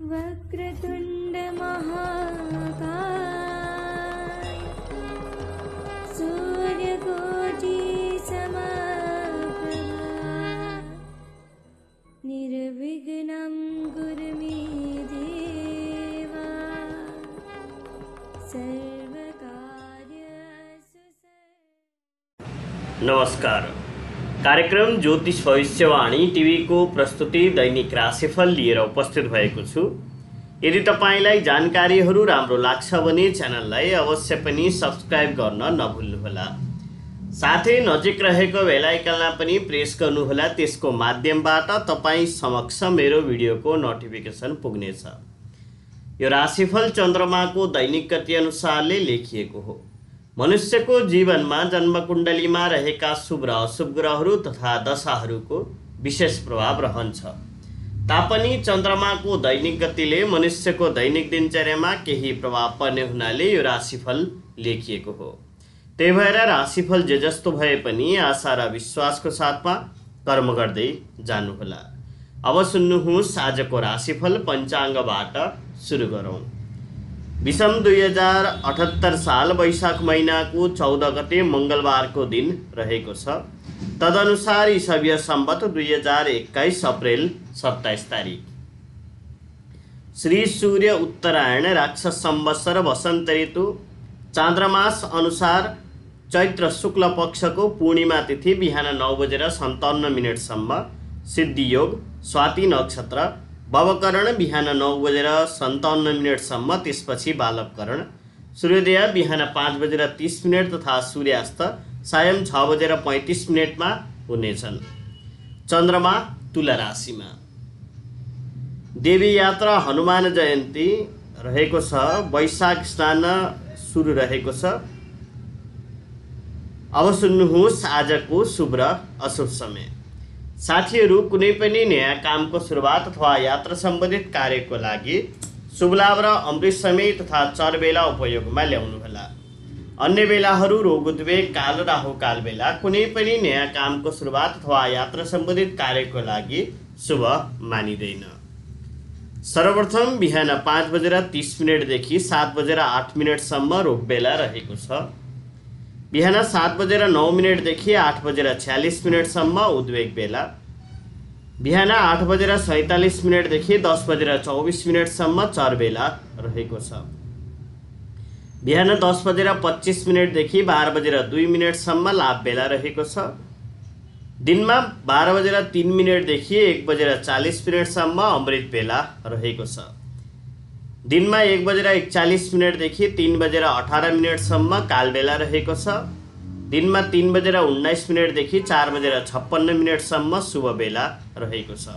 वक्रतुण्डमहाका सूर्यकोजी समाप निर्विघ्नं गुर्मिदेवा सर्वकार्यसुस नमस्कार। कार्यक्रम ज्योतिष भविष्यवाणी टिभीको प्रस्तुति दैनिक राशिफल लिएर उपस्थित भएको छु। यदि तपाईँलाई जानकारीहरू राम्रो लाग्छ भने च्यानललाई अवश्य पनि सब्सक्राइब गर्न नभुल्नुहोला। साथै नजिक रहेको बेलायकनलाई पनि प्रेस गर्नुहोला। त्यसको माध्यमबाट तपाईँ समक्ष मेरो भिडियोको नोटिफिकेसन पुग्नेछ। यो राशिफल चन्द्रमाको दैनिक गति अनुसारले लेखिएको हो। मनुष्यको जीवनमा जन्मकुण्डलीमा रहेका शुभ र अशुभ ग्रहहरू तथा दशाहरूको विशेष प्रभाव रहन्छ। तापनि चन्द्रमाको दैनिक गतिले मनुष्यको दैनिक दिनचर्यामा केही प्रभाव पर्ने हुनाले यो राशिफल लेखिएको हो। त्यही भएर राशिफल जे जस्तो भए पनि आशा र विश्वासको साथमा कर्म गर्दै जानुहोला। अब सुन्नुहोस् आजको राशिफल पञ्चाङ्गबाट सुरु गरौँ। विषम दुई हजार अठहत्तर साल वैशाख महिनाको चौध गते मङ्गलबारको दिन रहेको छ। तदनुसार ईसवीय सम्बत दुई हजार एक्काइस अप्रेल सत्ताइस तारिक। श्री सूर्य उत्तरायण राक्षस सम्वत्सर वसन्त ऋतु चान्द्रमास अनुसार चैत्र शुक्ल पक्षको पूर्णिमा तिथि बिहान नौ बजेर सन्ताउन्न मिनटसम्म सिद्धियोग स्वाति नक्षत्र भवकरण बिहान नौ बजेर सन्ताउन्न मिनटसम्म त्यसपछि बालवकरण सूर्योदय बिहान पाँच बजेर तिस मिनट तथा सूर्यास्त सायं छ बजेर पैँतिस मिनटमा हुनेछन्। चन्द्रमा तुला राशिमा। देवी यात्रा हनुमान जयन्ती रहेको छ वैशाख स्नान सुरु रहेको छ। अब सुन्नुहोस् आजको शुभ र अशुभ समय। साथीहरू कुनै पनि नयाँ कामको सुरुवात अथवा यात्रा सम्बन्धित कार्यको लागि शुभ लाभ र अमृत समय तथा चर बेला उपयोगमा ल्याउनुहोला। अन्य बेलाहरू रोग उद्वेग काल राहु काल बेला कुनै पनि नयाँ कामको सुरुवात अथवा यात्रा सम्बन्धित कार्यको लागि शुभ मानिँदैन। सर्वप्रथम बिहान पाँच बजेर तिस मिनटदेखि सात बजेर आठ मिनटसम्म रोग बेला रहेको छ। बिहान सात बजेर नौ मिनटदेखि आठ बजेर छ्यालिस मिनटसम्म उद्वेग बेला। बिहान आठ बजेर सैँतालिस मिनटदेखि दस बजेर चौबिस मिनटसम्म चर बेला रहेको छ। बिहान दस बजेर पच्चिस मिनटदेखि बाह्र बजेर दुई मिनटसम्म लाभ बेला रहेको छ। दिनमा बाह्र बजेर तिन मिनटदेखि एक बजेर चालिस मिनटसम्म अमृत बेला रहेको छ। दिनमा एक बजेर एकचालिस मिनटदेखि तिन बजेर अठार मिनटसम्म कालबेला रहेको छ। दिनमा तिन बजेर उन्नाइस मिनटदेखि चार बजेर छप्पन्न मिनटसम्म शुभ बेला रहेको छ।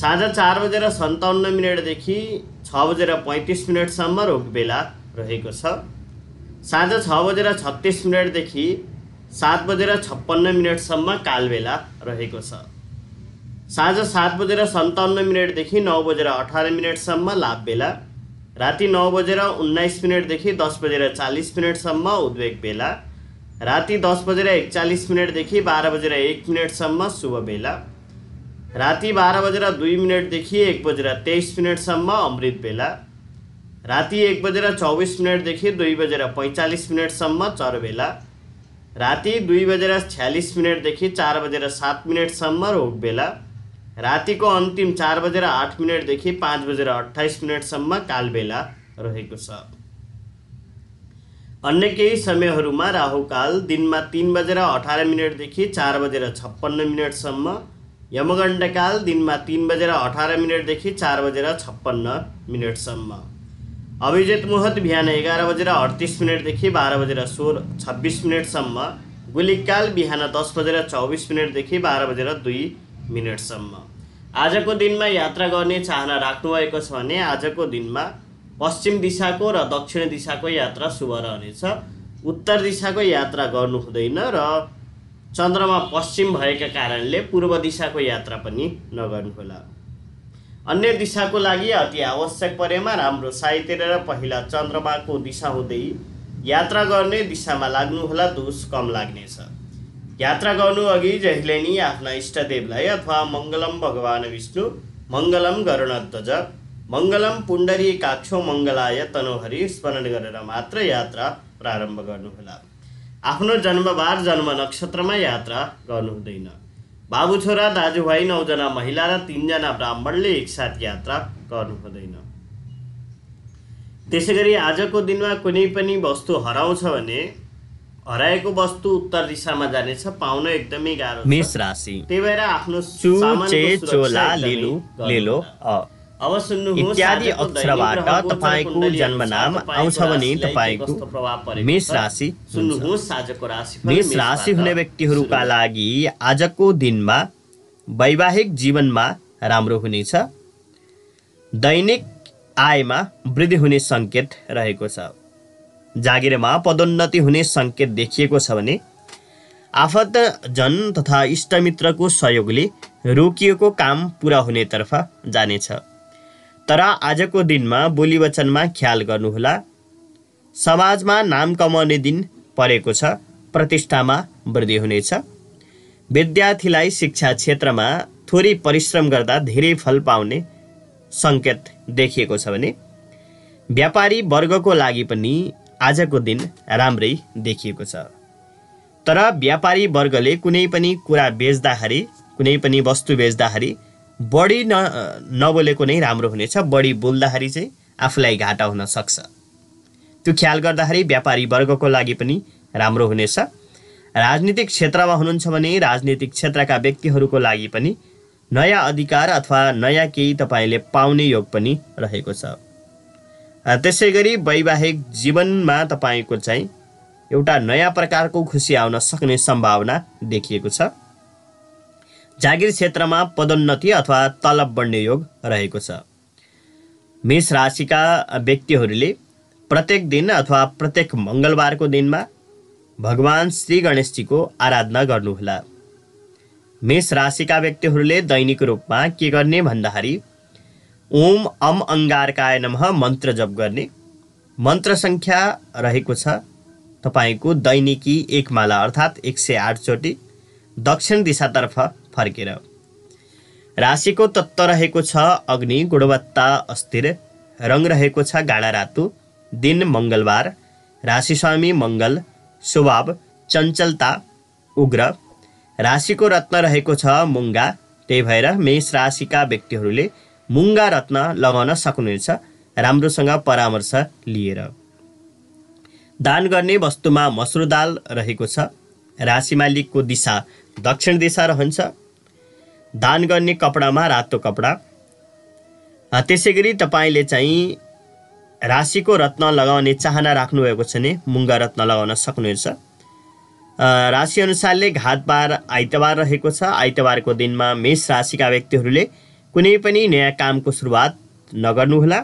साँझ चार बजेर सन्ताउन्न मिनटदेखि छ बजेर पैँतिस मिनटसम्म रोग बेला रहेको छ। साँझ छ बजेर छत्तिस मिनटदेखि सात बजेर छप्पन्न मिनटसम्म कालबेला रहेको छ। साँझ सात बजेर सन्ताउन्न मिनटदेखि नौ बजेर अठार मिनटसम्म लाभ बेला राति नौ बजेर उन्नाइस मिनटदेखि दस बजेर चालिस मिनटसम्म उद्वेग बेला। राति दस बजेर एकचालिस मिनटदेखि बाह्र बजेर एक मिनटसम्म शुभ बेला। राति बाह्र बजेर दुई मिनटदेखि एक बजेर तेइस मिनटसम्म अमृत बेला। राति एक बजेर चौबिस मिनटदेखि दुई बजेर पैँचालिस मिनटसम्म चर बेला। राति दुई बजेर छ्यालिस मिनटदेखि चार बजेर सात मिनटसम्म रोग बेला। रातिको अन्तिम चार बजेर आठ मिनटदेखि पाँच बजेर अठाइस मिनटसम्म कालबेला रहेको छ। अन्य केही समयहरूमा राहुकाल दिनमा तिन बजेर अठार मिनटदेखि चार बजेर छप्पन्न मिनटसम्म यमगण्डकाल दिनमा तिन बजेर अठार मिनटदेखि चार बजेर छप्पन्न मिनटसम्म अभिजित मुहूर्त बिहान एघार बजेर अडतिस मिनटदेखि बाह्र बजेर सोह्र छब्बिस मिनटसम्म गुलिकाल बिहान दस बजेर चौबिस मिनटदेखि बाह्र बजेर दुई मिनटसम्म आजको दिनमा यात्रा गर्ने चाहना राख्नुभएको छ भने आजको दिनमा पश्चिम दिशाको र दक्षिण दिशाको यात्रा शुभ रहनेछ। उत्तर दिशाको यात्रा गर्नु हुँदैन र चन्द्रमा पश्चिम भएका कारणले पूर्व दिशाको यात्रा पनि नगर्नुहोला। अन्य दिशाको लागि अति आवश्यक परेमा राम्रो साइतेर र पहिला चन्द्रमाको दिशा हुँदै यात्रा गर्ने दिशामा लाग्नुहोला दोष कम लाग्नेछ। यात्रा गर्नु अघि जहिले नि आफ्ना इष्टदेवलाई अथवा मङ्गलम भगवान् विष्णु मङ्गलम गरुणध्वज मङ्गलम पुण्डरी काक्षो मङ्गलाय तनोहरि स्मरण गरेर मात्र यात्रा प्रारम्भ गर्नुहोला। आफ्नो जन्मबार जन्म नक्षत्रमा यात्रा गर्नु हुँदैन। बाबु छोरा दाजुभाइ नौजना महिला र तिनजना ब्राह्मणले एकसाथ यात्रा गर्नु हुँदैन। त्यसै गरी आजको दिनमा कुनै पनि वस्तु हराउँछ भने हराएको वस्तु उत्तर दिशामा जानेछ पाउन एकदमै गाह्रो। मेष राशि त्यही भएर आफ्नो चोला लिलु लेलो अब सुन्नुहोस् इत्यादि अक्षरबाट तपाईँको जन्मनाम अनुसार आउँछ भने तपाईँको मेष? राशि। सुन्नुहोस् आजको राशिफल मेष राशि हुने व्यक्तिहरूका। लागि आजको दिनमा वैवाहिक जीवनमा राम्रो हुनेछ दैनिक आयमा वृद्धि हुने सङ्केत रहेको छ जागिरमा पदोन्नति हुने सङ्केत देखिएको छ भने आफन्तजन तथा इष्टमित्रको सहयोगले रोकिएको काम पुरा हुनेतर्फ जानेछ। तर आजको दिनमा बोली वचनमा ख्याल गर्नुहोला। समाजमा नाम कमाउने दिन परेको छ प्रतिष्ठामा वृद्धि हुनेछ। विद्यार्थीलाई शिक्षा क्षेत्रमा थोरै परिश्रम गर्दा धेरै फल पाउने सङ्केत देखिएको छ भने व्यापारी वर्गको लागि पनि आजको दिन राम्रै देखिएको छ। तर व्यापारी वर्गले कुनै पनि कुरा बेच्दाखेरि कुनै पनि वस्तु बेच्दाखेरि बढी न नबोलेको नै राम्रो हुनेछ बढी बोल्दाखेरि चाहिँ आफूलाई घाटा हुन सक्छ। त्यो ख्याल गर्दाखेरि व्यापारी वर्गको लागि पनि राम्रो हुनेछ। राजनीतिक क्षेत्रमा हुनुहुन्छ भने राजनीतिक क्षेत्रका व्यक्तिहरूको लागि पनि नयाँ अधिकार अथवा नयाँ केही तपाईँले पाउने योग पनि रहेको छ। त्यसै गरी वैवाहिक जीवनमा तपाईँको चाहिँ एउटा नयाँ प्रकारको खुसी आउन सक्ने सम्भावना देखिएको छ। जागिर क्षेत्रमा पदोन्नति अथवा तलब बढ्ने योग रहेको छ। मेष राशिका व्यक्तिहरूले प्रत्येक दिन अथवा प्रत्येक मङ्गलबारको दिनमा भगवान् श्री गणेशजीको आराधना गर्नुहोला। मेष राशिका व्यक्तिहरूले दैनिक रूपमा के गर्ने भन्दाखेरि ओम अम अङ्गारकाय नमः मन्त्र जप गर्ने। मन्त्र सङ्ख्या रहेको छ। तपाईँको दैनिकी एक माला अर्थात् एक सय आठचोटि दक्षिण दिशातर्फ फर्केर। राशिको तत्त्व रहेको छ अग्नि गुणवत्ता अस्थिर। रङ रहेको छ गाडा रातो। दिन मङ्गलबार। राशिस्वामी मङ्गल। स्वभाव चञ्चलता उग्र। राशिको रत्न रहेको छ मुङ्गा। त्यही भएर मेष राशिका व्यक्तिहरूले मुङ्गा रत्न लगाउन सक्नुहुनेछ। राम्रोसँग परामर्श लिएर। दान गर्ने वस्तुमा मसुर दाल रहेको छ। राशि मालिकको दिशा दक्षिण दिशा रहन्छ। दान गर्ने कपडामा रातो कपडा। त्यसै गरी तपाईँले चाहिँ राशिको रत्न लगाउने चाहना राख्नुभएको छ भने मुङ्गा रत्न लगाउन सक्नुहुनेछ। अ, राशि अनुसारले घातबार आइतबार रहेको छ। आइतबारको दिनमा मेष राशिका व्यक्तिहरूले कुनै पनि नयाँ कामको सुरुवात नगर्नुहोला।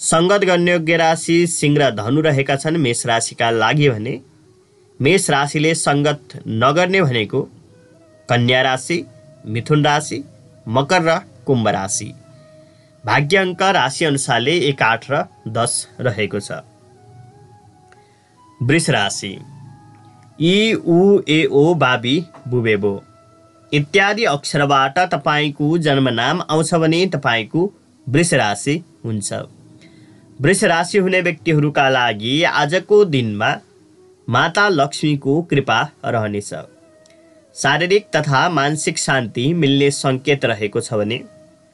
सङ्गत गर्ने योग्य राशि सिंह र धनु रहेका छन् मेष राशिका लागि भने मेष राशिले सङ्गत नगर्ने भनेको कन्या राशि मिथुन राशि मकर र कुम्भ राशि। भाग्य अङ्क राशि अनुसारले एक आठ र दस रहेको छ। वृष राशि। इ उ ए ओ बाबी बुबेबो। इत्यादि अक्षरबाट तपाईँको जन्मनाम आउँछ भने तपाईँको वृष राशि हुन्छ। वृष राशि हुने व्यक्तिहरूका लागि आजको दिनमा माता लक्ष्मीको कृपा रहनेछ। शारीरिक तथा मानसिक शान्ति मिल्ने सङ्केत रहेको छ भने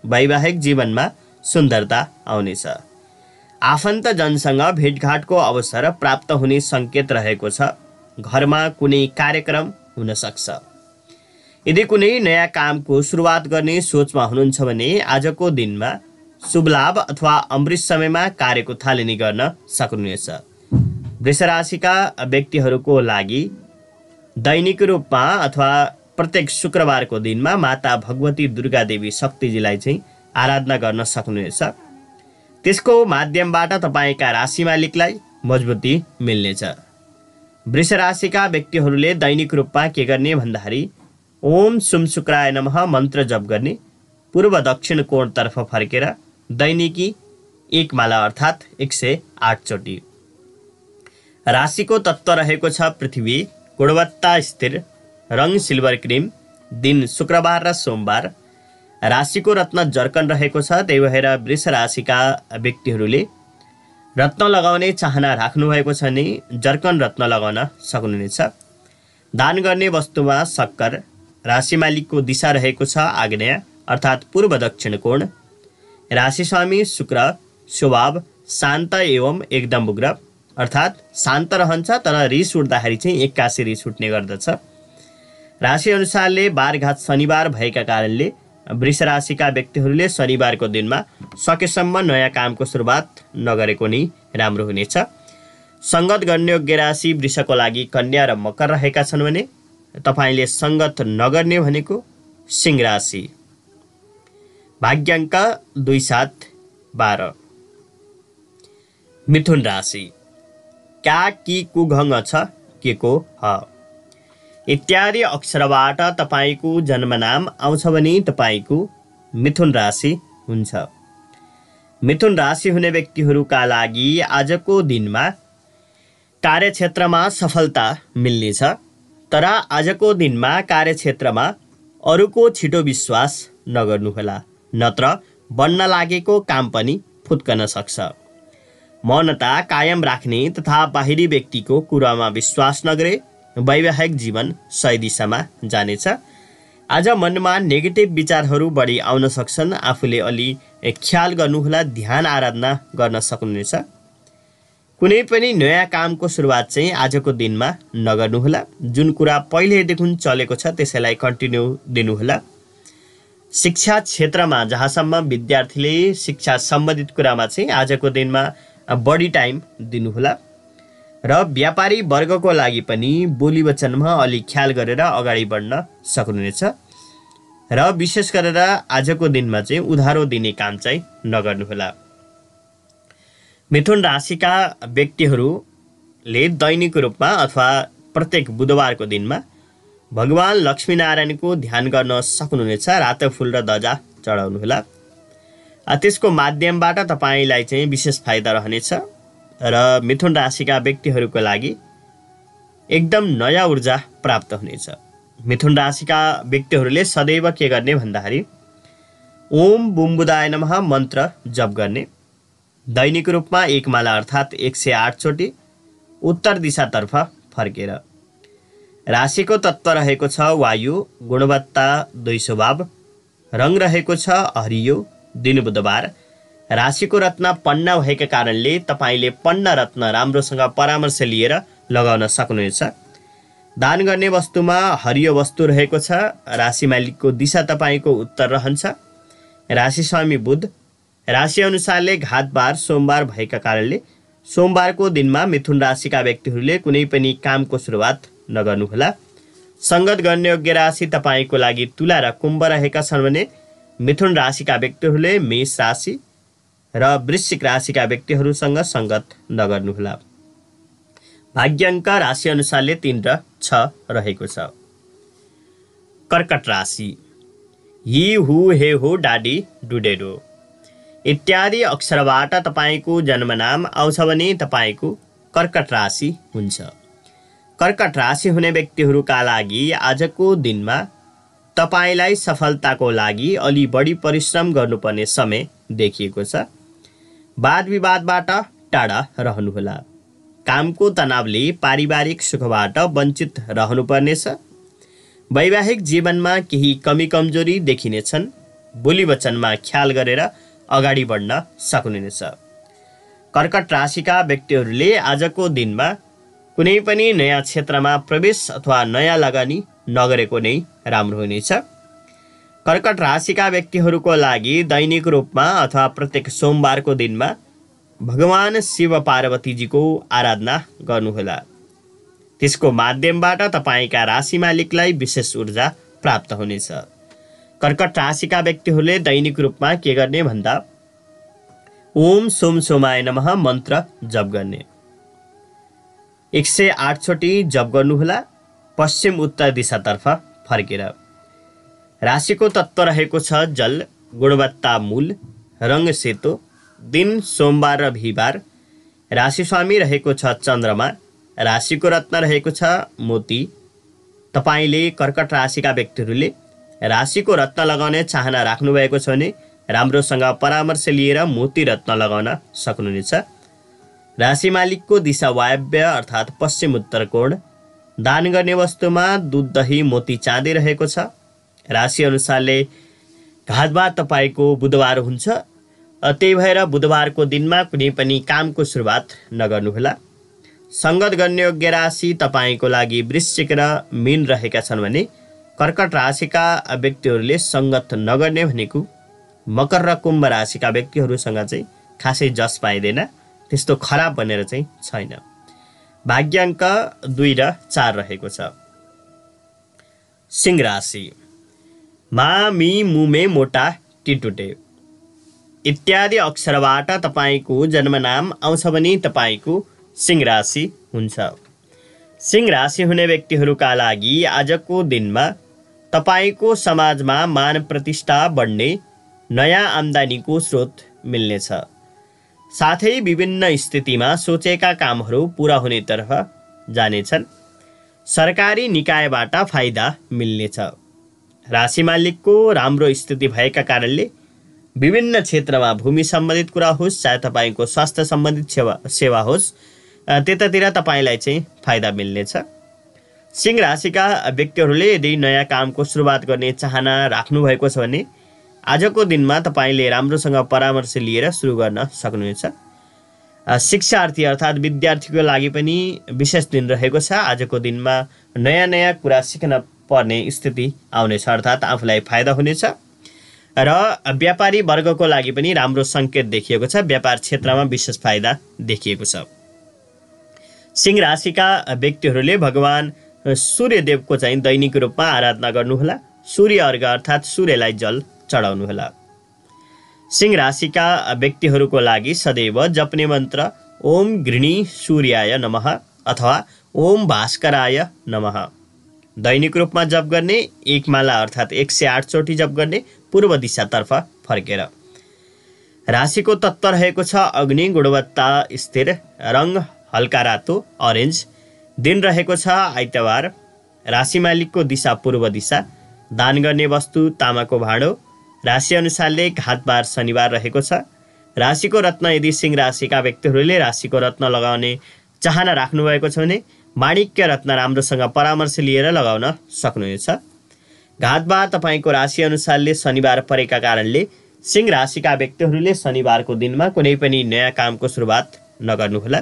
वैवाहिक जीवनमा सुन्दरता आउनेछ। आफन्तजनसँग भेटघाटको अवसर प्राप्त हुने सङ्केत रहेको छ। घरमा कुनै कार्यक्रम हुन सक्छ। यदि कुनै नयाँ कामको सुरुवात गर्ने सोचमा हुनुहुन्छ भने आजको दिनमा शुभ लाभ अथवा अमृत समयमा कार्यको थालनी गर्न सक्नुहुनेछ। वृष राशिका व्यक्तिहरूको लागि दैनिक रूपमा अथवा प्रत्येक शुक्रबारको दिनमा माता भगवती दुर्गा देवी शक्तिजीलाई चाहिँ आराधना गर्न सक्नुहुनेछ। त्यसको माध्यमबाट तपाईँका राशि मालिकलाई मजबुती मिल्नेछ। वृष राशिका व्यक्तिहरूले दैनिक रूपमा के गर्ने भन्दाखेरि ओम सुम शुक्राय नमः मन्त्र जप गर्ने पूर्व दक्षिण कोणतर्फ फर्केर दैनिकी एक माला अर्थात् एक सय आठचोटि राशिको तत्त्व रहेको छ पृथ्वी गुणवत्ता स्थिर रङ सिल्भर क्रिम दिन शुक्रबार र सोमबार राशिको रत्न जर्कन रहेको छ त्यही भएर वृष राशिका व्यक्तिहरूले रत्न लगाउने चाहना राख्नुभएको छ भने जर्कन रत्न लगाउन सक्नुहुनेछ दान गर्ने वस्तुमा सक्कर राशि मालिकको दिशा रहेको छ आग्नेय अर्थात् पूर्व दक्षिण कोण। राशि स्वामी शुक्र स्वभाव शान्त एवं एकदम उग्र अर्थात् शान्त रहन्छ तर रिस उठ्दाखेरि चाहिँ एक्कासी रिस उठ्ने गर्दछ। राशि अनुसारले बारघात शनिबार भएका कारणले वृष राशिका व्यक्तिहरूले शनिबारको दिनमा सकेसम्म नयाँ कामको सुरुवात नगरेको नै राम्रो हुनेछ। सङ्गत गर्ने योग्य राशि वृषको लागि कन्या र मकर रहेका छन् भने तपाईँले सङ्गत नगर्ने भनेको सिंह राशि भाग्याङ्क दुई सात बाह्र। मिथुन राशि। क्या कि कुघङ छ के को ह। इत्यादि अक्षरबाट तपाईँको जन्मनाम आउँछ भने तपाईँको मिथुन राशि हुन्छ। मिथुन राशि हुने व्यक्तिहरूका लागि आजको दिनमा कार्यक्षेत्रमा सफलता मिल्नेछ। तर आजको दिनमा कार्यक्षेत्रमा अरूको छिटो विश्वास नगर्नुहोला नत्र बन्न लागेको काम पनि फुत्कन सक्छ। मौनता कायम राख्ने तथा बाहिरी व्यक्तिको कुरामा विश्वास नगरे वैवाहिक जीवन सही दिशामा जानेछ। आज मनमा नेगेटिभ विचारहरू बढी आउन सक्छन् आफूले अलि ख्याल गर्नुहोला ध्यान आराधना गर्न सक्नुहुनेछ। कुनै पनि नयाँ कामको सुरुवात चाहिँ आजको दिनमा नगर्नुहोला। जुन कुरा पहिलेदेखि चलेको छ त्यसैलाई कन्टिन्यू दिनुहोला। शिक्षा क्षेत्रमा जहाँसम्म विद्यार्थीले शिक्षा सम्बन्धित कुरामा चाहिँ आजको दिनमा बढी टाइम दिनुहोला। र व्यापारी वर्गको लागि पनि बोली वचनमा अलि ख्याल गरेर अगाडि बढ्न सक्नुहुनेछ। र विशेष गरेर आजको दिनमा चाहिँ उधारो दिने काम चाहिँ नगर्नुहोला। मिथुन राशिका व्यक्तिहरूले दैनिक रूपमा अथवा प्रत्येक बुधबारको दिनमा भगवान् लक्ष्मीनारायणको ध्यान गर्न सक्नुहुनेछ। रातो फुल र ध्वजा चढाउनुहोला त्यसको माध्यमबाट तपाईँलाई चाहिँ विशेष फाइदा रहनेछ। र मिथुन राशिका व्यक्तिहरूको लागि एकदम नयाँ ऊर्जा प्राप्त हुनेछ। मिथुन राशिका व्यक्तिहरूले सदैव के गर्ने भन्दाखेरि ओम बुम्बुदाय नमः मन्त्र जप गर्ने। दैनिक रूपमा एक माला अर्थात् एक सय आठचोटि उत्तर दिशातर्फ फर्केर। राशिको तत्त्व रहेको छ वायु गुणवत्ता दुई स्वभाव रङ रहेको छ हरियो दिन बुधबार। राशिको रत्न पन्ना भएका कारणले तपाईँले पन्ना रत्न राम्रोसँग परामर्श लिएर लगाउन सक्नुहुनेछ। दान गर्ने वस्तुमा हरियो वस्तु रहेको छ। राशि मालिकको दिशा तपाईँको उत्तर रहन्छ। राशि स्वामी बुध राशि अनुसारले घातबार सोमबार भएका कारणले सोमबारको दिनमा मिथुन राशिका व्यक्तिहरूले कुनै पनि कामको सुरुवात नगर्नुहोला। सङ्गत गर्ने योग्य राशि तपाईँको लागि तुला र कुम्भ रहेका छन् भने मिथुन राशिका व्यक्तिहरूले मेष राशि र वृश्चिक राशिका व्यक्तिहरूसँग सङ्गत नगर्नुहोला। भाग्याङ्क राशि अनुसारले तिन र छ रहेको छ। कर्कट राशि। हि हु हे हो डाडी डुडेडो। इत्यादि अक्षरबाट तपाईँको जन्मनाम आउँछ भने तपाईँको कर्कट राशि हुन्छ। कर्कट राशि हुने व्यक्तिहरूका लागि आजको दिनमा तपाईँलाई सफलताको लागि अलि बढी परिश्रम गर्नुपर्ने समय देखिएको छ। वाद विवादबाट टाढा रहनुहोला। कामको तनावले पारिवारिक सुखबाट वञ्चित रहनुपर्नेछ वैवाहिक जीवनमा केही कमी कमजोरी देखिनेछन्। बोली वचनमा ख्याल गरेर अगाडि बढ्न सक्नुहुनेछ। कर्कट राशिका व्यक्तिहरूले आजको दिनमा कुनै पनि नयाँ क्षेत्रमा प्रवेश अथवा नयाँ लगानी नगरेको नै राम्रो हुनेछ। कर्कट राशिका व्यक्तिहरूको लागि दैनिक रूपमा अथवा प्रत्येक सोमबारको दिनमा भगवान् शिव पार्वतीजीको आराधना गर्नुहोला। त्यसको माध्यमबाट तपाईँका राशि मालिकलाई विशेष ऊर्जा प्राप्त हुनेछ। कर्कट राशिका व्यक्तिहरूले दैनिक रूपमा के गर्ने भन्दा? ओम सोम सोमाय नमः मन्त्र जप गर्ने। एक सय आठचोटि जप गर्नुहोला पश्चिम उत्तर दिशातर्फ फर्केर। राशिको तत्त्व रहेको छ जल गुणवत्ता मूल रङ सेतो दिन सोमबार र बिहिबार। राशि स्वामी रहेको छ चन्द्रमा राशिको रत्न रहेको छ मोती। तपाईँले कर्कट राशिका व्यक्तिहरूले राशिको रत्न लगाउने चाहना राख्नुभएको छ भने राम्रोसँग परामर्श लिएर मोती रत्न लगाउन सक्नुहुनेछ। राशि मालिकको दिशा वायव्य अर्थात् पश्चिम उत्तर कोण। दान गर्ने वस्तुमा दुध दही मोती चाँदी रहेको छ। राशि अनुसारले घातबात तपाईँको बुधबार हुन्छ। त्यही भएर बुधबारको दिनमा कुनै पनि कामको सुरुवात नगर्नुहोला। सङ्गत गर्ने योग्य राशि तपाईँको लागि वृश्चिक र मीन रहेका छन् भने कर्कट राशिका व्यक्तिहरूले सङ्गत नगर्ने भनेको मकर र कुम्भ राशिका व्यक्तिहरूसँग चाहिँ खासै जस पाइँदैन। त्यस्तो खराब भनेर चाहिँ छैन। भाग्याङ्क दुई र चार रहेको छ। सिंह राशि। मा मी मुमे मोटा टिटुटे। इत्यादि अक्षरबाट तपाईँको जन्मनाम आउँछ भने तपाईँको सिंह राशि हुन्छ। सिंह राशि हुने व्यक्तिहरूका लागि आजको दिनमा तपाईँको समाजमा मान प्रतिष्ठा बढ्ने नयाँ आम्दानीको स्रोत मिल्नेछ। साथै विभिन्न स्थितिमा सोचेका कामहरू पुरा हुनेतर्फ जानेछन्। सरकारी निकायबाट फाइदा मिल्नेछ। राशि मालिकको राम्रो स्थिति भएका कारणले विभिन्न क्षेत्रमा भूमि सम्बन्धित कुरा होस् चाहे तपाईँको स्वास्थ्य सम्बन्धित सेवा सेवा होस् त्यतातिर तपाईँलाई चाहिँ फाइदा मिल्नेछ। सिंह राशिका व्यक्तिहरूले यदि नयाँ कामको सुरुवात गर्ने चाहना राख्नुभएको छ भने आजको दिनमा तपाईँले राम्रोसँग परामर्श लिएर सुरु गर्न सक्नुहुनेछ। शिक्षार्थी अर्थात् विद्यार्थीको लागि पनि विशेष दिन रहेको छ। आजको दिनमा नयाँ नयाँ कुरा सिक्न पर्ने स्थिति आउनेछ अर्थात् आफूलाई फाइदा हुनेछ। र व्यापारी वर्गको लागि पनि राम्रो सङ्केत देखिएको छ। व्यापार क्षेत्रमा विशेष फाइदा देखिएको छ। सिंह राशिका व्यक्तिहरूले भगवान् सूर्यदेवको चाहिँ दैनिक रूपमा आराधना गर्नुहोला। सूर्य अर्घ अर्थात् सूर्यलाई जल चढाउनुहोला। सिंह राशिका व्यक्तिहरूको लागि सदैव जप्ने मन्त्र ओम घृणी सूर्याय नमः अथवा ओम भास्कराय नमः। दैनिक रूपमा जप गर्ने एक माला अर्थात् एक सय आठचोटि जप गर्ने पूर्व दिशातर्फ फर्केर। राशिको तत्त्व रहेको छ अग्नि गुणवत्ता स्थिर रङ हल्का रातो अरेन्ज दिन रहेको छ आइतबार। राशि मालिकको दिशा पूर्व दिशा दान गर्ने वस्तु तामाको भाँडो राशि अनुसारले घातबार शनिबार रहेको छ। राशिको रत्न यदि सिंह राशिका व्यक्तिहरूले राशिको रत्न लगाउने चाहना राख्नुभएको छ भने माणिक्य रत्न राम्रोसँग परामर्श लिएर लगाउन सक्नुहुनेछ। घातबार तपाईँको राशि अनुसारले शनिबार परेका कारणले सिंह राशिका व्यक्तिहरूले शनिबारको दिनमा कुनै पनि नयाँ कामको सुरुवात नगर्नुहोला।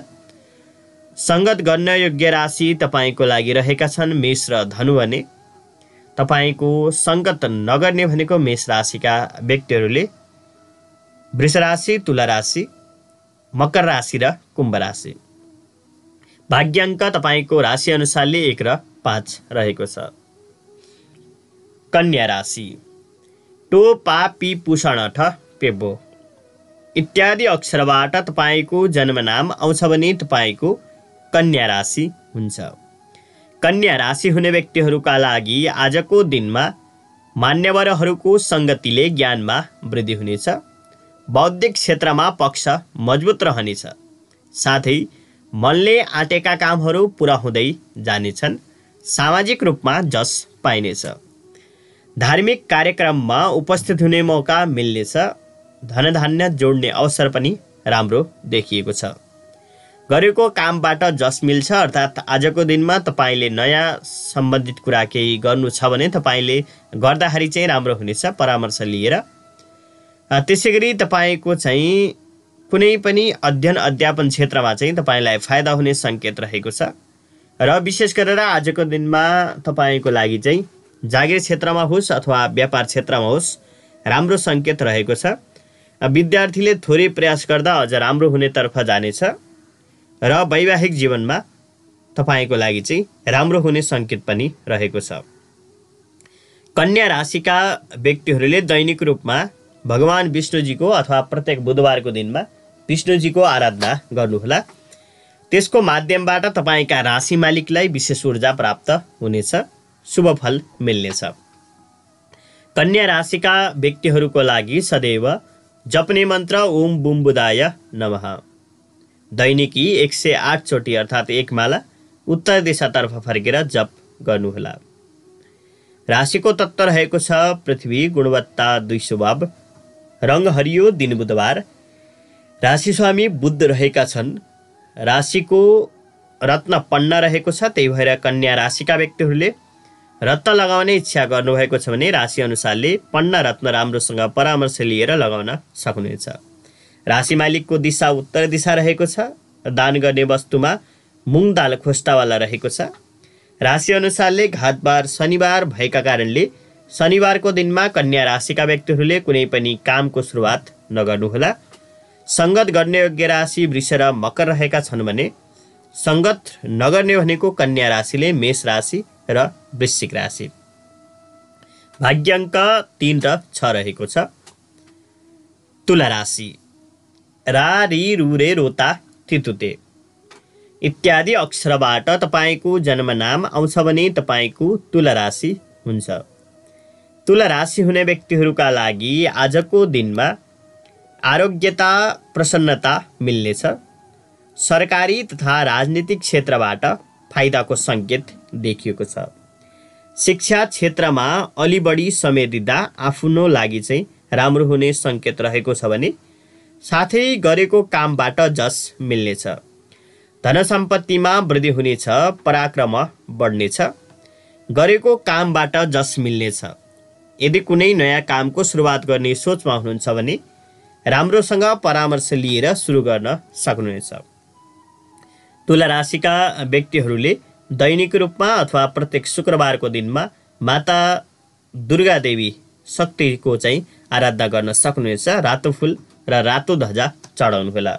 सङ्गत गर्न योग्य राशि तपाईँको लागि रहेका छन् मेष र धनु भने। तपाईँको सङ्गत नगर्ने भनेको मेष राशिका व्यक्तिहरूले वृष राशि तुला राशि मकर राशि र कुम्भ राशि। भाग्याङ्क तपाईँको राशि अनुसारले एक र पाँच रहेको छ। कन्या राशि। टो पा पी पुषण ठ पेबो। इत्यादि अक्षरबाट तपाईँको जन्मनाम आउँछ भने तपाईँको कन्या राशि हुन्छ। कन्या राशि हुने व्यक्तिहरूका लागि आजको दिनमा मान्यवरहरूको सङ्गतिले ज्ञानमा वृद्धि हुनेछ। बौद्धिक क्षेत्रमा पक्ष मजबुत रहनेछ। साथै मनले आँटेका कामहरू पुरा हुँदै जानेछन्। सामाजिक रूपमा जस पाइनेछ। धार्मिक कार्यक्रममा उपस्थित हुने मौका मिल्नेछ। धनधान्य जोड्ने अवसर पनि राम्रो देखिएको छ। गरेको कामबाट जस मिल्छ अर्थात् आजको दिनमा तपाईँले नयाँ सम्बन्धित कुरा केही गर्नु छ भने तपाईँले गर्दाखेरि चाहिँ राम्रो हुनेछ परामर्श लिएर। त्यसै गरी तपाईँको चाहिँ कुनै पनि अध्ययन अध्यापन क्षेत्रमा चाहिँ तपाईँलाई फाइदा हुने सङ्केत रहेको छ। र विशेष गरेर आजको दिनमा तपाईँको लागि चाहिँ जागिर क्षेत्रमा होस् अथवा व्यापार क्षेत्रमा होस् राम्रो सङ्केत रहेको छ। विद्यार्थीले थोरै प्रयास गर्दा अझ राम्रो हुनेतर्फ जानेछ। र वैवाहिक जीवनमा तपाईँको लागि चाहिँ राम्रो हुने सङ्केत पनि रहेको छ। कन्या राशिका व्यक्तिहरूले दैनिक रूपमा भगवान् विष्णुजीको अथवा प्रत्येक बुधबारको दिनमा विष्णुजीको आराधना गर्नुहोला। त्यसको माध्यमबाट तपाईँका राशि मालिकलाई विशेष ऊर्जा प्राप्त हुनेछ शुभ फल मिल्नेछ। कन्या राशिका व्यक्तिहरूको लागि सदैव जप्ने मन्त्र ओम बुम्बुदाय नमः। दैनिकी एक सय आठचोटि अर्थात् एक माला उत्तर दिशातर्फ फर्केर जप गर्नुहोला। राशिको तत्त्व रहेको छ पृथ्वी गुणवत्ता दुई स्वभाव रङ हरियो दिन बुधबार। राशि स्वामी बुद्ध रहेका छन्। राशिको रत्न पन्ना रहेको छ त्यही भएर कन्या राशिका व्यक्तिहरूले रत्न लगाउने इच्छा गर्नुभएको छ भने राशि अनुसारले पन्ना रत्न राम्रोसँग परामर्श लिएर लगाउन सक्नुहुनेछ राशि मालिकको दिशा उत्तर दिशा रहेको छ दान गर्ने वस्तुमा मुङ दाल खोस्टावाला रहेको छ। राशि अनुसारले घातबार शनिबार भएका कारणले शनिबारको दिनमा कन्या राशिका व्यक्तिहरूले कुनै पनि कामको सुरुवात नगर्नुहोला। सङ्गत गर्ने योग्य राशि वृष र मकर रहेका छन् भने सङ्गत नगर्ने भनेको कन्या राशिले मेष राशि र वृश्चिक राशि। भाग्याङ्क तिन र छ रहेको छ। तुला राशि। रोता तितुते। इत्यादि अक्षरबाट तपाईँको जन्मनाम आउँछ भने तपाईँको तुला राशि हुन्छ। तुला राशि हुने व्यक्तिहरूका लागि आजको दिनमा आरोग्यता प्रसन्नता मिल्नेछ। सरकारी तथा राजनीतिक क्षेत्रबाट फाइदाको सङ्केत देखिएको छ। शिक्षा क्षेत्रमा अलि बढी समय दिँदा आफ्नो लागि चाहिँ राम्रो हुने सङ्केत रहेको छ भने साथै गरेको कामबाट जस मिल्नेछ। धन सम्पत्तिमा वृद्धि हुनेछ पराक्रम बढ्नेछ। गरेको कामबाट जस मिल्नेछ। यदि कुनै नयाँ कामको सुरुवात गर्ने सोचमा हुनुहुन्छ भने राम्रोसँग परामर्श लिएर सुरु गर्न सक्नुहुनेछ। तुला राशिका व्यक्तिहरूले दैनिक रूपमा अथवा प्रत्येक शुक्रबारको दिनमा माता दुर्गा देवी शक्तिको चाहिँ आराधना गर्न सक्नुहुनेछ। रातो फुल र रातो ध्वजा चढाउनुहोला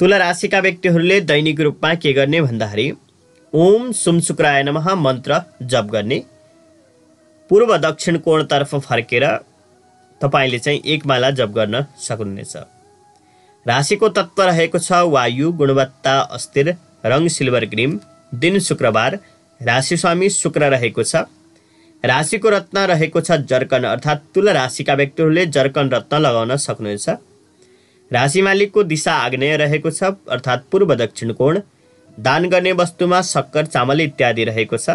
तुला राशिका व्यक्तिहरूले दैनिक रूपमा के गर्ने भन्दाखेरि ओम सुम शुक्राय नमः मन्त्र जप गर्ने पूर्व दक्षिण कोणतर्फ फर्केर तपाईँले चाहिँ एक माला जप गर्न सक्नुहुनेछ। राशिको तत्त्व रहेको छ वायु गुणवत्ता अस्थिर रङ सिल्भर क्रिम दिन शुक्रबार राशि स्वामी शुक्र रहेको छ। राशिको रत्न रहेको छ जर्कन अर्थात् तुला राशिका व्यक्तिहरूले जर्कन रत्न लगाउन सक्नुहुनेछ। राशि मालिकको दिशा आग्नेय रहेको छ अर्थात् पूर्व दक्षिण कोण दान गर्ने वस्तुमा सक्कर चामल इत्यादि रहेको छ।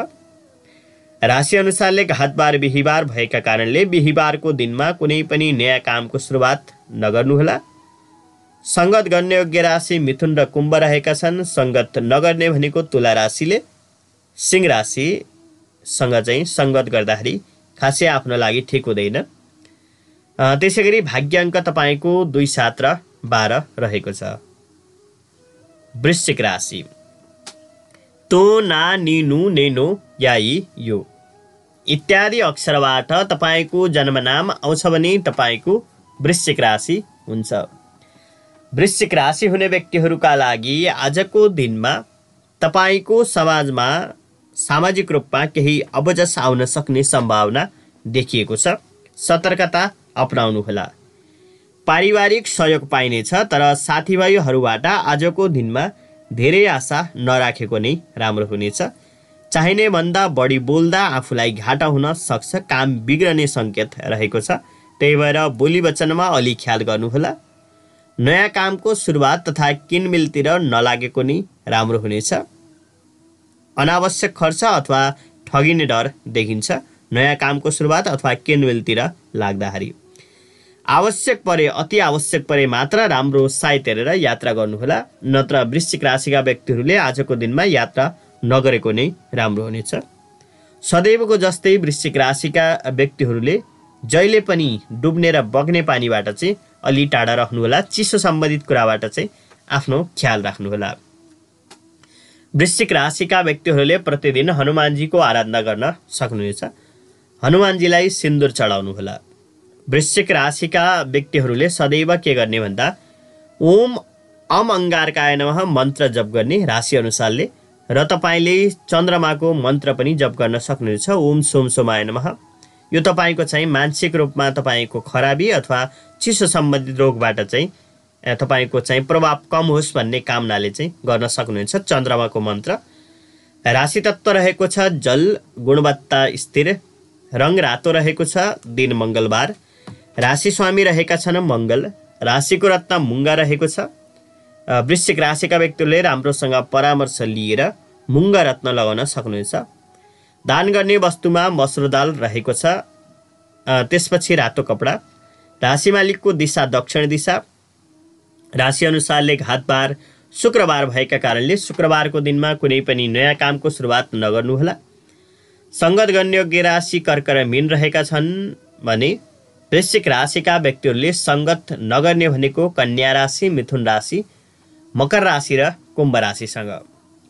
राशि अनुसारले घातबार बिहिबार भएका कारणले बिहिबारको दिनमा कुनै पनि नयाँ कामको सुरुवात नगर्नुहोला। सङ्गत गर्ने योग्य राशि मिथुन र कुम्भ रहेका छन्। सङ्गत नगर्ने भनेको तुला राशिले। सिंह राशिसँग चाहिँ सङ्गत गर्दाखेरि खासै आफ्नो लागि ठिक हुँदैन। त्यसै गरी भाग्याङ्क तपाईँको दुई सात र बाह्र रहेको छ। वृश्चिक राशि। तो ना निनु नेनो याई यो। इत्यादि अक्षरबाट तपाईँको जन्मनाम आउँछ भने तपाईँको वृश्चिक राशि हुन्छ। वृश्चिक राशि हुने व्यक्तिहरूका लागि आजको दिनमा तपाईँको समाजमा सामाजिक रूपमा केही अबजस आउन सक्ने सम्भावना देखिएको छ। सतर्कता अपनाउनुहोला। पारिवारिक सहयोग पाइनेछ तर साथीभाइहरूबाट आजको दिनमा धेरै आशा नराखेको नै राम्रो हुनेछ। चाहिने भन्दा बढी बोल्दा आफूलाई घाटा हुन सक्छ काम बिग्रने सङ्केत रहेको छ। त्यही भएर बोली वचनमा अलि ख्याल गर्नुहोला। नयाँ कामको सुरुवात तथा किनमेलतिर नलागेको नै राम्रो हुनेछ। अनावश्यक खर्च अथवा ठगिने डर देखिन्छ। नयाँ कामको सुरुवात अथवा किनमेलतिर लाग्दाखेरि। आवश्यक परे अति आवश्यक परे मात्र राम्रो साइत हेरेर यात्रा गर्नुहोला नत्र वृश्चिक राशिका व्यक्तिहरूले आजको दिनमा यात्रा नगरेको नै राम्रो हुनेछ। सदैवको जस्तै वृश्चिक राशिका व्यक्तिहरूले जहिले पनि डुब्ने र बग्ने पानीबाट चाहिँ अलि टाढा राख्नुहोला चिसो सम्बन्धित कुराबाट चाहिँ आफ्नो ख्याल राख्नुहोला। वृश्चिक राशिका व्यक्तिहरूले प्रतिदिन हनुमानजीको आराधना गर्न सक्नुहुनेछ। हनुमानजीलाई सिन्दुर चढाउनुहोला। वृश्चिक राशिका व्यक्तिहरूले सदैव के गर्ने भन्दा ओम अम अङ्गारकाय नमः मन्त्र जप गर्ने राशि अनुसारले र तपाईँले चन्द्रमाको मन्त्र पनि जप गर्न सक्नुहुनेछ। ओम सोम सोमाय नमः। यो तपाईँको चाहिँ मानसिक रूपमा तपाईँको खराबी अथवा चिसो सम्बन्धित रोगबाट चाहिँ तपाईँको चाहिँ प्रभाव कम होस् भन्ने कामनाले चाहिँ गर्न सक्नुहुन्छ चन्द्रमाको मन्त्र। राशि तत्त्व रहेको छ जल गुणवत्ता स्थिर रङ रातो रहेको छ दिन मङ्गलबार राशि स्वामी रहेका छन् मङ्गल राशिको रत्न मुङ्गा रहेको छ। वृश्चिक राशिका व्यक्तिहरूले राम्रोसँग परामर्श लिएर मुङ्गा रत्न लगाउन सक्नुहुनेछ। दान गर्ने वस्तुमा मसुर दाल रहेको छ। त्यसपछि रातो कपडा। राशि मालिकको दिशा दक्षिण दिशा। राशि अनुसारले घातबार शुक्रबार भएका कारणले शुक्रबारको दिनमा कुनै पनि नयाँ कामको सुरुवात नगर्नुहोला। सङ्गत योग्य राशि कर्क र मीन रहेका छन् भने वृश्चिक राशिका व्यक्तिहरूले सङ्गत नगर्ने भनेको कन्या राशि मिथुन राशि मकर राशि र कुम्भ राशिसँग।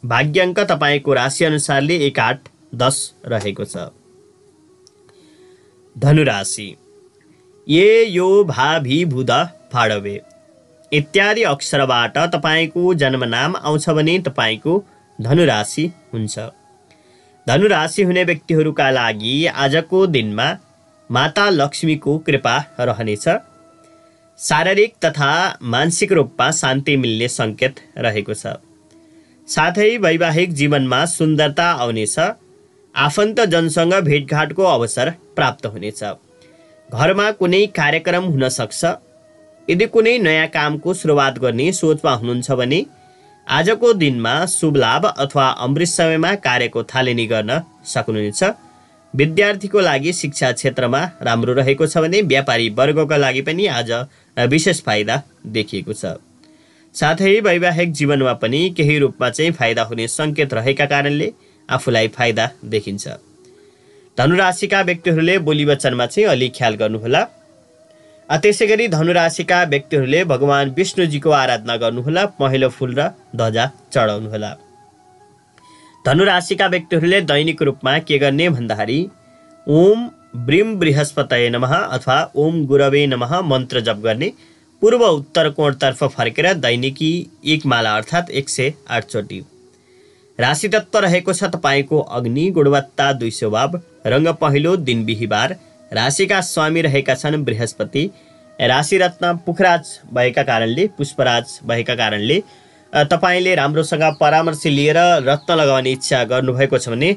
भाग्याङ्क तपाईँको राशि अनुसारले एक आठ दस रहेको छ। धनुराशि ये यो भा भी भूद फाडवे। इत्यादि अक्षरबाट तपाईँको जन्मनाम आउँछ भने तपाईँको धनुराशि हुन्छ। धनुराशि हुने व्यक्तिहरूका लागि आजको दिनमा माता लक्ष्मीको कृपा रहनेछ। शारीरिक तथा मानसिक रूपमा शान्ति मिल्ने सङ्केत रहेको छ। साथै वैवाहिक जीवनमा सुन्दरता आउनेछ। आफन्तजनसँग भेटघाटको अवसर प्राप्त हुनेछ। घरमा कुनै कार्यक्रम हुन सक्छ। यदि कुनै नयाँ कामको सुरुवात गर्ने सोचमा हुनुहुन्छ भने आजको दिनमा शुभ लाभ अथवा अमृत समयमा कार्यको थालनी गर्न सक्नुहुनेछ। विद्यार्थीको लागि शिक्षा क्षेत्रमा राम्रो रहेको छ भने व्यापारी वर्गका लागि पनि आज विशेष फाइदा देखिएको छ। साथै वैवाहिक जीवनमा पनि केही रूपमा चाहिँ फाइदा हुने सङ्केत रहेका कारणले आफूलाई फाइदा देखिन्छ। धनुराशिका व्यक्तिहरूले बोली वचनमा चाहिँ अलि ख्याल गर्नुहोला। त्यसै गरी धनुराशिका व्यक्तिहरूले भगवान् विष्णुजीको आराधना गर्नुहोला पहेँलो फुल र ध्वजा चढाउनुहोला। धनुराशिका व्यक्तिहरूले दैनिक रूपमा के गर्ने भन्दाखेरि ओम ब्रिम बृहस्पतय नमः अथवा ओम गुरवे नमः मन्त्र जप गर्ने पूर्व उत्तर कोणतर्फ फर्केर दैनिकी एक माला अर्थात् एक सय आठचोटि राशि तत्व रहेको छ तपाईँको अग्नि गुणवत्ता दुई सौ भाव रङ्ग पहिलो दिन बिहिबार राशिका स्वामी रहेका छन् बृहस्पति। राशि रत्न पुखराज भएका कारणले पुष्पराज भएका कारणले तपाईँले राम्रोसँग परामर्श लिएर रत्न लगाउने इच्छा गर्नुभएको छ भने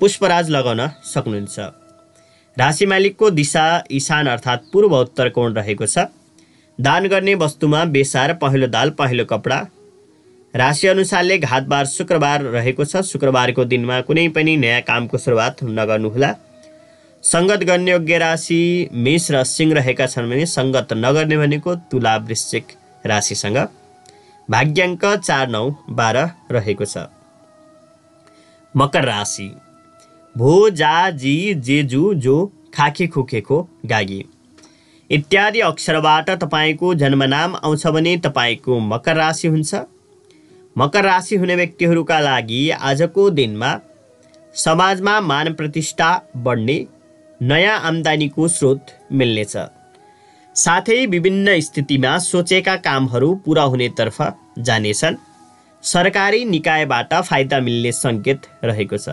पुष्पराज लगाउन सक्नुहुन्छ। राशि मालिकको दिशा ईशान अर्थात् पूर्व उत्तर कोण रहेको छ। दान गर्ने वस्तुमा बेसार पहेँलो दाल पहेँलो कपडा। राशि अनुसारले घातबार शुक्रबार रहेको छ। शुक्रबारको दिनमा कुनै पनि नयाँ कामको सुरुवात नगर्नुहोला। सङ्गत गर्ने योग्य राशि मेष र सिंह रहेका छन् भने सङ्गत नगर्ने भनेको तुला वृश्चिक राशिसँग भाग्याङ्क चार नौ बाह्र रहेको छ। मकर राशि। भो जा जी जेजु जो खाखे खुखेको गागी। इत्यादि अक्षरबाट तपाईँको जन्मनाम आउँछ भने तपाईँको मकर राशि हुन्छ। मकर राशि हुने व्यक्तिहरूका लागि आजको दिनमा समाजमा मान प्रतिष्ठा बढ्ने नयाँ आम्दानीको स्रोत मिल्नेछ। साथै विभिन्न स्थितिमा सोचेका कामहरू पुरा हुनेतर्फ जानेछन्। सरकारी निकायबाट फाइदा मिल्ने सङ्केत रहेको छ।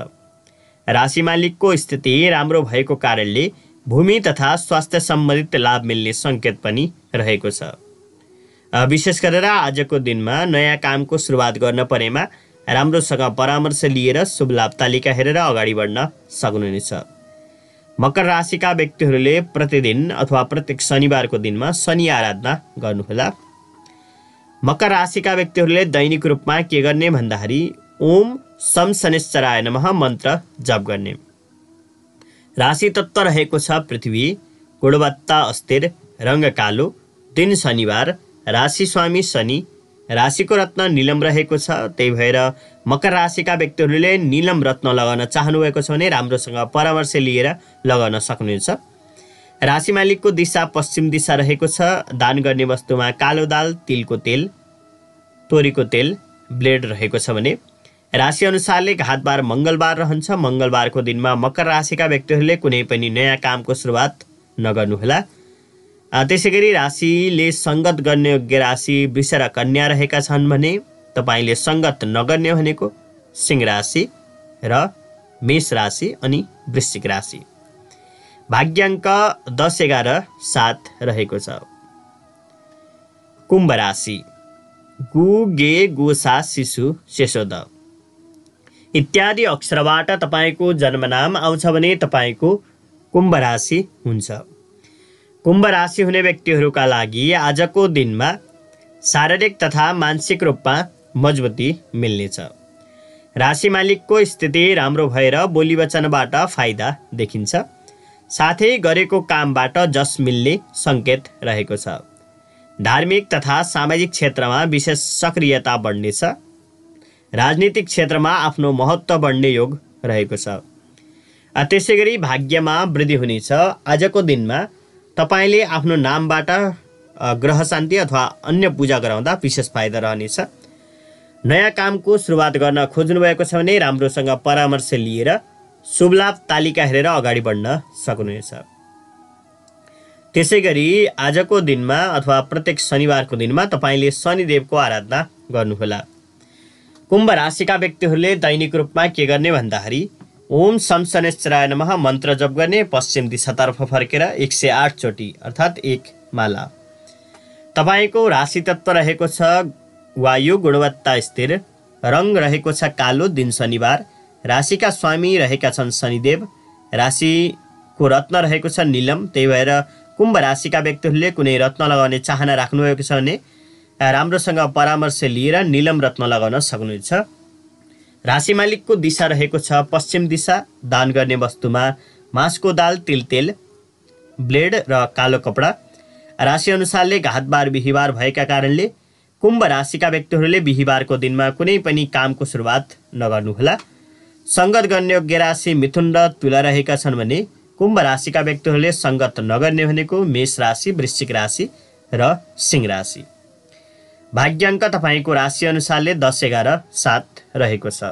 राशि मालिकको स्थिति राम्रो भएको कारणले भूमि तथा स्वास्थ्य सम्बन्धित लाभ मिल्ने सङ्केत पनि रहेको छ। विशेष गरेर आजको दिनमा नयाँ कामको सुरुवात गर्न परेमा राम्रोसँग परामर्श लिएर शुभ लाभ तालिका हेरेर अगाडि बढ्न सक्नुहुनेछ। मकर राशिका व्यक्तिहरूले प्रतिदिन अथवा प्रत्येक शनिबारको दिनमा शनि आराधना गर्नुहोला। मकर राशिका व्यक्तिहरूले दैनिक रूपमा के गर्ने भन्दाखेरि ओम सम शनिश्चराय नमः मन्त्र जप गर्ने। राशि तत्व रहेको छ पृथ्वी गुणवत्ता अस्थिर रङ्ग कालो दिन शनिबार राशि स्वामी शनि राशिको रत्न निलम रहेको छ। त्यही भएर मकर राशिका व्यक्तिहरूले निलम रत्न लगाउन चाहनुभएको छ भने राम्रोसँग परामर्श लिएर लगाउन सक्नुहुन्छ। राशि मालिकको दिशा पश्चिम दिशा रहेको छ। दान गर्ने वस्तुमा कालो दाल तिलको तेल तोरीको तेल ब्लेड रहेको छ भने राशि अनुसारले घातबार मङ्गलबार रहन्छ। मङ्गलबारको दिनमा मकर राशिका व्यक्तिहरूले कुनै पनि नयाँ कामको सुरुवात नगर्नुहोला। त्यसै गरी राशिले सङ्गत गर्ने योग्य राशि वृष र कन्या रहेका छन् भने तपाईँले सङ्गत नगर्ने भनेको सिंह राशि र मेष राशि अनि वृश्चिक राशि। भाग्याङ्क दस एघार सात रहेको छ। कुम्भ राशि। गु गे गोसा शिशु शेषोद। इत्यादि अक्षरबाट तपाईँको जन्मनाम आउँछ भने तपाईँको कुम्भ राशि हुन्छ। कुम्भ राशि हुने व्यक्तिहरूका लागि आजको दिनमा शारीरिक तथा मानसिक रूपमा मजबुती मिल्नेछ। राशि मालिकको स्थिति राम्रो भएर बोली वचनबाट फाइदा देखिन्छ। साथै गरेको कामबाट जस मिल्ने सङ्केत रहेको छ। धार्मिक तथा सामाजिक क्षेत्रमा विशेष सक्रियता बढ्नेछ। राजनीतिक क्षेत्रमा आफ्नो महत्त्व बढ्ने योग रहेको छ। त्यसै गरी भाग्यमा वृद्धि हुनेछ। आजको दिनमा तपाईँले आफ्नो नामबाट ग्रह शान्ति अथवा अन्य पूजा गराउँदा विशेष फाइदा रहनेछ। नयाँ कामको सुरुवात गर्न खोज्नुभएको छ भने राम्रोसँग परामर्श लिएर शुभ लाभ तालिका हेरेर अगाडि बढ्न सक्नुहुनेछ। त्यसै गरी आजको दिनमा अथवा प्रत्येक शनिबारको दिनमा तपाईँले शनिदेवको आराधना गर्नुहोला। कुम्भ राशिका व्यक्तिहरूले दैनिक रूपमा के गर्ने भन्दाखेरि ओम सम शनेश्चराय नमः। मन्त्र जप गर्ने पश्चिम दिशातर्फ फर्केर एक सय आठचोटि अर्थात् एक माला। तपाईँको राशि तत्व रहेको छ वायु गुणवत्ता स्थिर रङ रहेको छ कालो दिन शनिबार। राशिका स्वामी रहेका छन् शनिदेव। राशिको रत्न रहेको छ निलम। त्यही भएर कुम्भ राशिका व्यक्तिहरूले कुनै रत्न लगाउने चाहना राख्नुभएको छ भने राम्रोसँग परामर्श लिएर निलम रत्न लगाउन सक्नुहुन्छ। राशि मालिकको दिशा रहेको छ पश्चिम दिशा। दान गर्ने वस्तुमा मासको दाल तिल तेल ब्लेड र कालो कपडा। राशि अनुसारले घातबार बिहिबार भएका कारणले कुम्भ राशिका व्यक्तिहरूले बिहिबारको दिनमा कुनै पनि कामको सुरुवात नगर्नुहोला। सङ्गत गर्ने योग्य राशि मिथुन र तुला रहेका छन् भने कुम्भ राशिका व्यक्तिहरूले सङ्गत नगर्ने भनेको मेष राशि वृश्चिक राशि र सिंह राशि। भाग्याङ्क तपाईँको राशि अनुसारले दस एघार सात रहेको छ।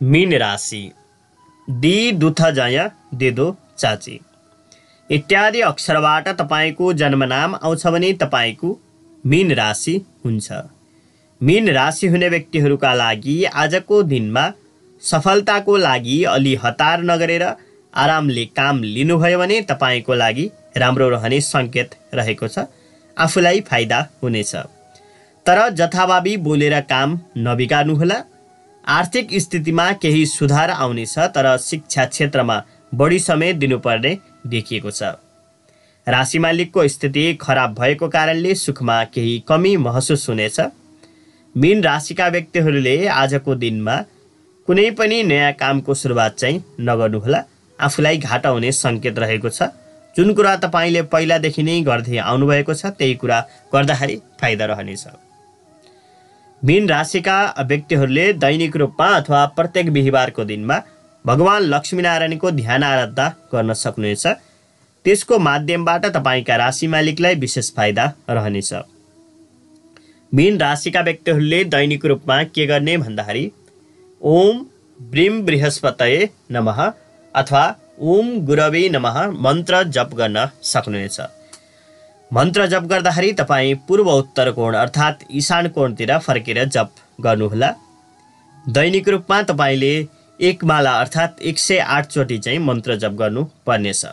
मीन राशि। दि दुथ जय देदो चाची। इत्यादि अक्षरबाट तपाईँको जन्मनाम आउँछ भने तपाईँको मीन राशि हुन्छ। मीन राशि हुने व्यक्तिहरूका लागि आजको दिनमा सफलताको लागि अलि हतार नगरेर आरामले काम लिनुभयो भने तपाईँको लागि राम्रो रहने सङ्केत रहेको छ। आफूलाई फाइदा हुनेछ। तर जथाभावी बोलेर काम नबिगार्नुहोला। आर्थिक स्थितिमा केही सुधार आउनेछ तर शिक्षा क्षेत्रमा बढी समय दिनुपर्ने देखिएको छ। राशि मालिकको स्थिति खराब भएको कारणले सुखमा केही कमी महसुस हुनेछ। मीन राशिका व्यक्तिहरूले आजको दिनमा कुनै पनि नयाँ कामको सुरुवात चाहिँ नगर्नुहोला। आफूलाई घाटा हुने सङ्केत रहेको छ। जुन कुरा तपाईँले पहिलादेखि नै गर्दै आउनुभएको छ त्यही कुरा गर्दाखेरि फाइदा रहनेछ। मीन राशिका व्यक्तिहरूले दैनिक रूपमा अथवा प्रत्येक बिहिबारको दिनमा भगवान् लक्ष्मीनारायणको ध्यान आराधना गर्न सक्नुहुनेछ त्यसको माध्यमबाट तपाईँका राशि मालिकलाई विशेष फाइदा रहनेछ। मीन राशिका व्यक्तिहरूले दैनिक रूपमा के गर्ने भन्दाखेरि ओम ब्रिम बृहस्पतये नमः अथवा ओम गुरवे नमः। मन्त्र जप गर्न सक्नुहुनेछ मन्त्र जप गर्दाखेरि तपाईँ पूर्व उत्तर कोण अर्थात् इशान कोणतिर फर्केर जप गर्नुहोला दैनिक रूपमा तपाईँले एक माला अर्थात् एक सय आठचोटि चाहिँ मन्त्र जप गर्नुपर्नेछ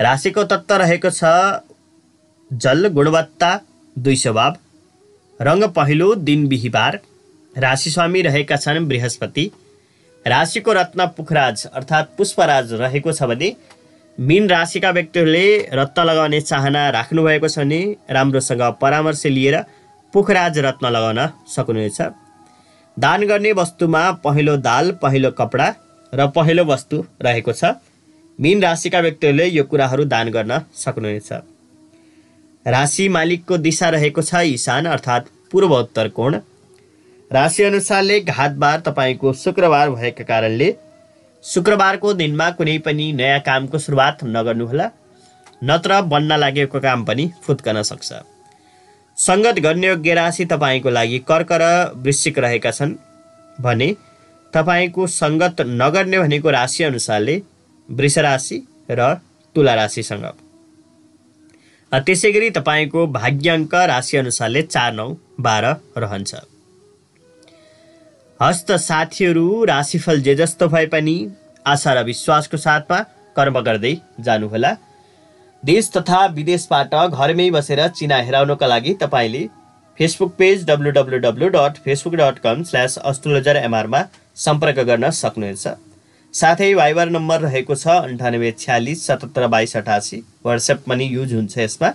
राशिको तत्त्व रहेको छ जल गुणवत्ता दुई स्वभाव। रङ पहिलो दिन बिहिबार। राशि स्वामी रहेका छन् बृहस्पति। राशिको रत्न पुखराज अर्थात् पुष्पराज रहेको छ भने मीन राशिका व्यक्तिहरूले रत्न लगाउने चाहना राख्नुभएको छ भने राम्रोसँग परामर्श लिएर पुखराज रत्न लगाउन सक्नुहुनेछ। दान गर्ने वस्तुमा पहिलो दाल पहिलो कपडा र पहिलो वस्तु रहेको छ। मीन राशिका व्यक्तिहरूले यो कुराहरू दान गर्न सक्नुहुनेछ। राशि मालिकको दिशा रहेको छ इशान अर्थात् पूर्व उत्तर कोण। राशि अनुसारले घातबार तपाईँको शुक्रबार भएको कारणले शुक्रबारको दिनमा कुनै पनि नयाँ कामको सुरुवात नगर्नुहोला नत्र बन्न लागेको काम पनि फुत्कन सक्छ। सङ्गत गर्ने योग्य राशि तपाईँको लागि कर्क र वृश्चिक रहेका छन् भने तपाईँको सङ्गत नगर्ने भनेको राशि अनुसारले वृष राशि र तुला राशिसँग। त्यसै गरी तपाईँको भाग्याङ्क राशि अनुसारले चार नौ बाह्र रहन्छ। हस्त साथीहरू राशिफल जे जस्तो भए पनि आशा र विश्वासको साथमा कर्म गर्दै जानुहोला। देश तथा विदेशबाट घरमै बसेर चिना हेराउनका लागि तपाईँले Facebook page W W W dot Facebook dot com slash astrologer एमआरमा सम्पर्क गर्न सक्नुहुनेछ। साथै भाइबर नम्बर रहेको छ अन्ठानब्बे छ्यालिस सतहत्तर बाइस अठासी। वाट्सएप पनि युज हुन्छ यसमा।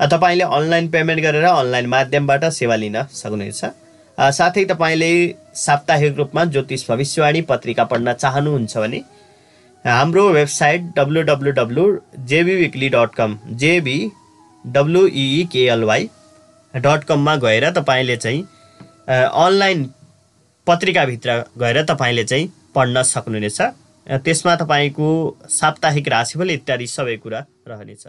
तपाईँले अनलाइन पेमेन्ट गरेर अनलाइन माध्यमबाट सेवा लिन सक्नुहुनेछ। साथै तपाईँले साप्ताहिक रूपमा ज्योतिष भविष्यवाणी पत्रिका पढ्न चाहनुहुन्छ भने हाम्रो website W W W JB weekly dot com JB WKLY dot कममा गएर तपाईँले चाहिँ अनलाइन पत्रिकाभित्र गएर तपाईँले चाहिँ पढ्न सक्नुहुनेछ। त्यसमा तपाईँको साप्ताहिक राशिफल इत्यादि सबै कुरा रहनेछ।